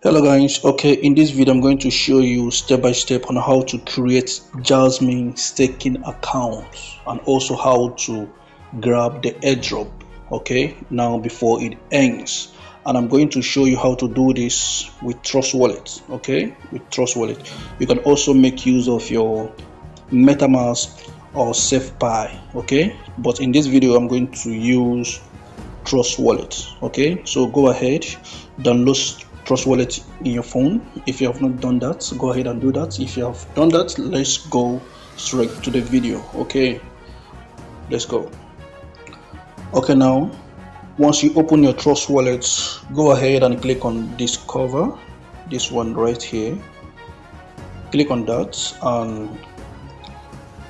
hello guys. Okay in this video i'm going to show you step by step on how to create jasmy staking account and also how to grab the airdrop okay now before it ends. And i'm going to show you how to do this with trust wallet okay with trust wallet. You can also make use of your metamask or SafePal okay? But in this video i'm going to use trust wallet okay? So go ahead download trust wallet in your phone. If you have not done that go ahead and do that. If you have done that let's go straight to the video okay? Let's go. Okay now once you open your trust wallet go ahead and click on discover this one right here. Click on that and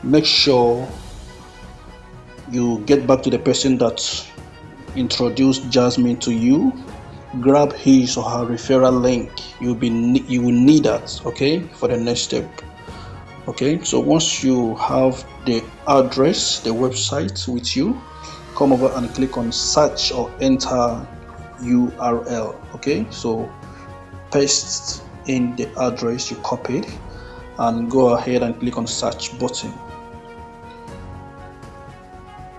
make sure you get back to the person that introduced jasmy to you grab his or her referral link. You'll be you will need that okay for the next step. Okay so once you have the address the website with you come over and click on search or enter url okay? So paste in the address you copied and go ahead and click on search button.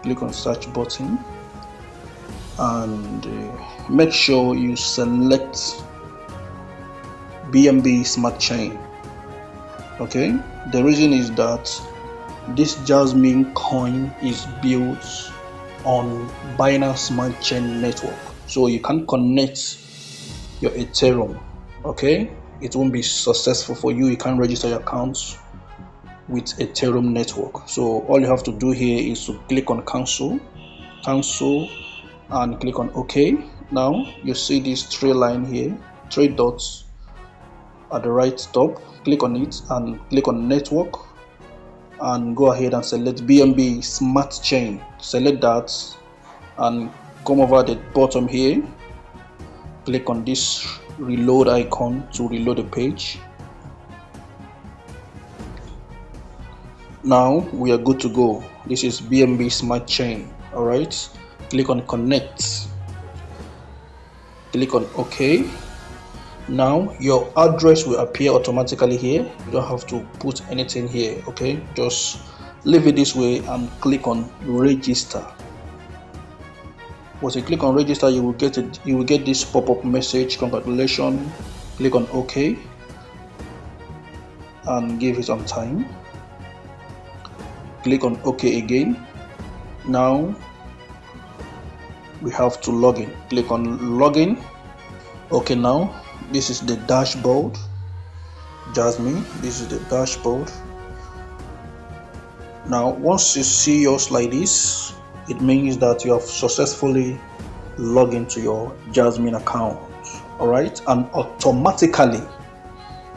Click on search button and uh, make sure you select BNB Smart Chain. Okay, the reason is that this Jasmy coin is built on Binance Smart Chain network, so you can connect your Ethereum. Okay, it won't be successful for you. You can't register your accounts with Ethereum network. So all you have to do here is to click on cancel, cancel and click on OK. Now you see this three line here, three dots at the right top. Click on it and click on network and go ahead and select BNB Smart Chain. Select that and come over the bottom here. Click on this reload icon to reload the page. Now we are good to go. This is BNB Smart Chain. All right click on connect. Click on ok. Now your address will appear automatically here. You don't have to put anything here okay just leave it this way and click on register. Once you click on register you will get it you will get this pop-up message congratulations. Click on ok and give it some time. Click on ok again. Now we have to log in. Click on login. Okay now this is the dashboard. Jasmy this is the dashboard. Now once you see yours like this it means that you have successfully logged into your Jasmy account. Alright and automatically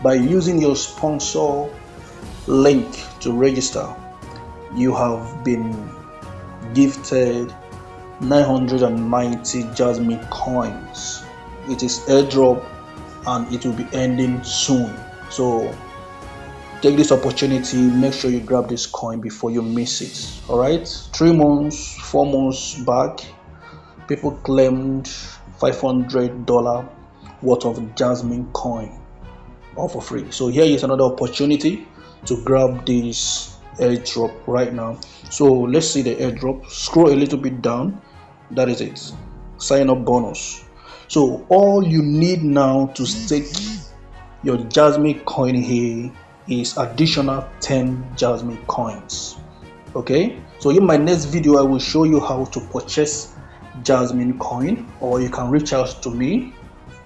by using your sponsor link to register you have been gifted 990 Jasmy coins. It is airdrop and it will be ending soon. So take this opportunity, make sure you grab this coin before you miss it. Alright, three months, four months back, people claimed $500 worth of Jasmy coin all for free. So here is another opportunity to grab this airdrop right now. So let's see the airdrop. Scroll a little bit down that is it. Sign up bonus. So all you need now to stake your Jasmy coin here is additional 10 Jasmy coins. Okay, so in my next video, I will show you how to purchase Jasmy coin, or you can reach out to me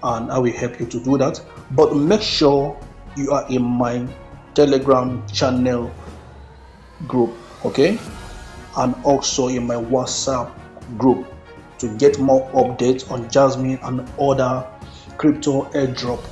and I will help you to do that. But make sure you are in my Telegram channel group, okay, and also in my WhatsApp group to get more updates on Jasmy and other crypto airdrop